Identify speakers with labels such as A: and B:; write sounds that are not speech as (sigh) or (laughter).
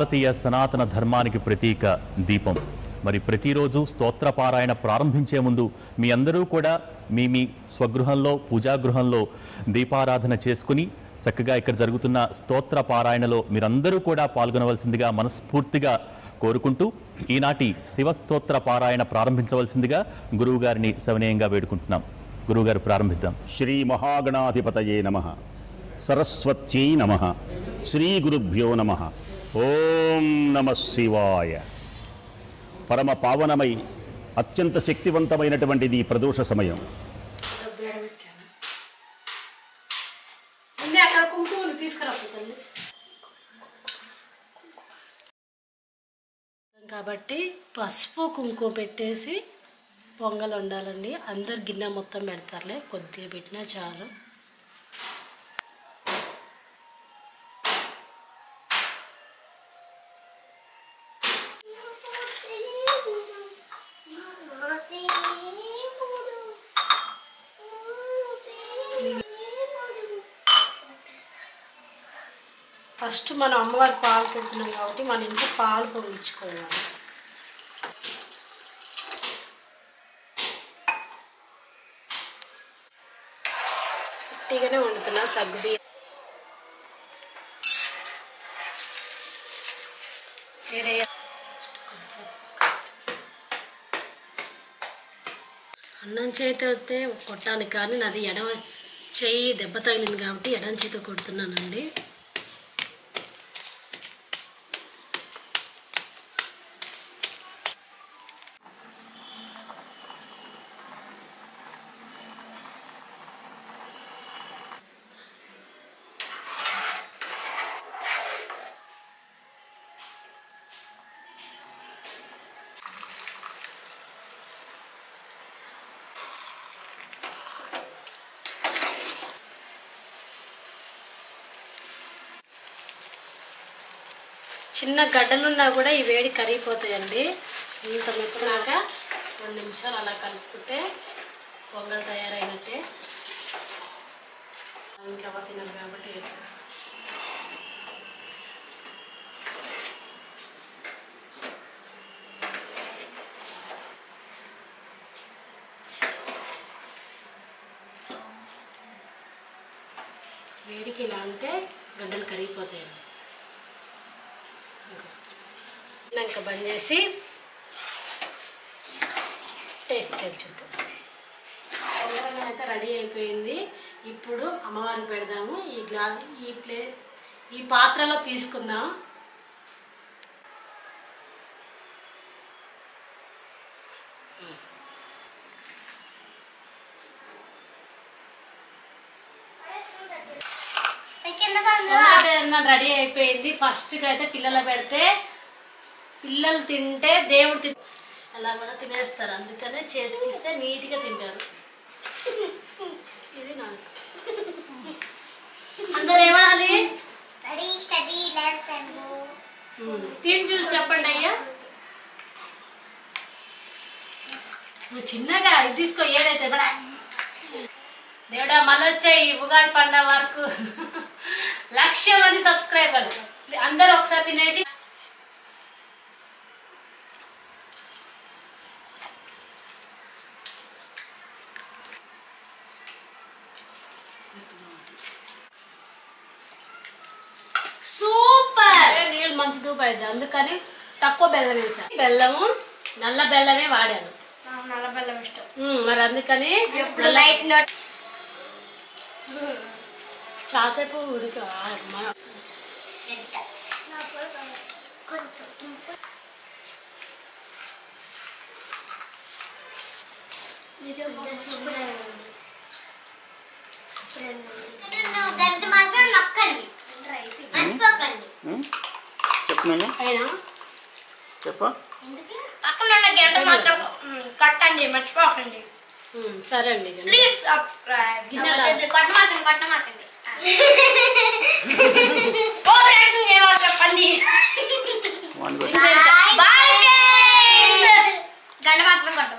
A: భారతీయ సనాతన ధర్మానికి ప్రతీక దీపం. మరి ప్రతిరోజు స్తోత్ర పారాయణ ప్రారంభించే ముందు మీ అందరూ కూడా మీ మీ స్వగృహంలో పూజాగృహంలో దీపారాధన చేసుకుని చక్కగా ఇక్కడ జరుగుతున్న స్తోత్ర పారాయణలో మీరందరూ కూడా పాల్గొనవలసిందిగా మనస్ఫూర్తిగా కోరుకుంటూ ఈనాటి శివస్తోత్ర పారాయణ ప్రారంభించవలసిందిగా గురువుగారిని సవినయంగా వేడుకుంటున్నాం. గురువుగారు ప్రారంభిద్దాం.
B: శ్రీ మహాగణాధిపతయే నమ. సరస్వత్యై నమ. శ్రీ గురుభ్యో నమ. ఓం నమ శివాయ. పరమ పావనమై అత్యంత శక్తివంతమైనటువంటిది ఈ ప్రదోష సమయం.
C: కాబట్టి పసుపు కుంకుమ పెట్టేసి పొంగల్ వండాలండి. అందరు గిన్నె మొత్తం పెడతారులే కొద్దిగా పెట్టినా చాలు. ఫస్ట్ మనం అమ్మవారికి పాలు పెడుతున్నాం కాబట్టి మన ఇంట్లో పాలు పొంగించుకోవాలి. గట్టిగానే వండుతున్నాం సగ్గుబియ్య అన్నం చేతి వస్తే కొట్టాలి కానీ నాది ఎడమ చెయ్యి దెబ్బ తగిలింది కాబట్టి ఎడం చేతి కొడుతున్నానండి. చిన్న గడ్డలున్నా కూడా ఈ వేడి కరిగిపోతాయండి. ఇంత మెత్తనాక రెండు నిమిషాలు అలా కలుపుకుంటే పొంగల్ తయారైనట్టే. ఇంకెవరు తినరు కాబట్టి. వేడికి ఇలా అంటే గడ్డలు కరిగిపోతాయండి. ఇంకా బంద్ చేసి టేస్ట్ చేద్దాం. పొంగరం అయితే రెడీ అయిపోయింది. ఇప్పుడు అమ్మవారికి పెడదాము. ఈ గ్లా ఈ ప్లే ఈ పాత్రలో తీసుకుందాం. రెడీ అయిపోయింది. ఫస్ట్గా అయితే పిల్లలు పెడితే పిల్లలు తింటే దేవుడు తిన్ అలా కూడా తినేస్తారు. అందుకనే చేతికి ఇస్తే నీట్గా తింటారు. ఇది నాకు అందరు ఏమనాలి? తిని చూసి చెప్పండి అయ్యా. నువ్వు చిన్నగా ఇది తీసుకో ఏదైతే బడా దేవుడా మళ్ళీ వచ్చాయి ఈ ఉగాది పండగ వరకు (laughs) లక్ష మంది సబ్స్క్రైబర్లు. అందరూ ఒకసారి తినేసి మంచి దూపు అయింది అందుకని తక్కువ బెల్లం వేసాను బెల్లము నల్ల బెల్లమే వాడాను
D: నల్ల బెల్లం ఇష్టం
C: మరి అందుకని
D: లైట్ నోట్
C: చాలాసేపు ఉడక మన
D: దానికి మాత్రం నొక్కండి మర్చిపోకండి
C: అయినా?
B: చెప్ప.
D: పక్కన ఉన్న గంట మాత్రం కట్టండి మర్చిపోకండి.
C: సరే అండి.
D: ప్లీజ్ సబ్స్క్రైబ్
C: గిన్నెలా?
D: కొట్టమాకండి కొట్టమాకండి. ఓవర్ యాక్షన్ చేయమని చెప్పండి. బాయ్ గంట మాత్రం కొట్టండి